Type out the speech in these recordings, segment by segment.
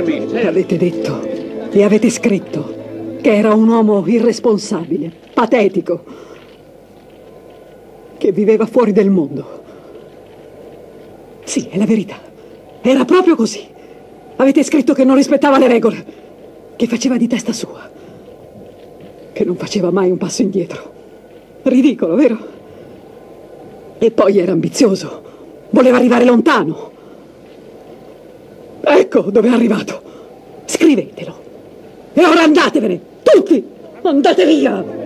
Avete detto e avete scritto che era un uomo irresponsabile, patetico, che viveva fuori del mondo. Sì, è la verità. Era proprio così. Avete scritto che non rispettava le regole, che faceva di testa sua, che non faceva mai un passo indietro. Ridicolo, vero? E poi era ambizioso, voleva arrivare lontano. Ecco dove è arrivato. Scrivetelo. E ora andatevene, tutti! Andate via!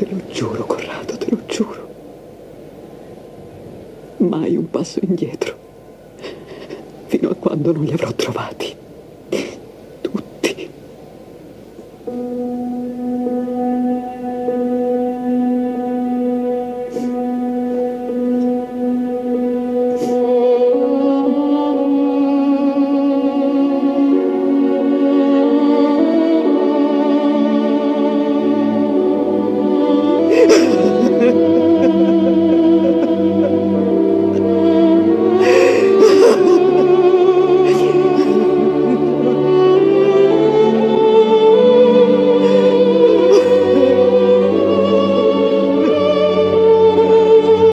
Te lo giuro, Corrado, te lo giuro. Mai un passo indietro, fino a quando non li avrò trovati. Tutti.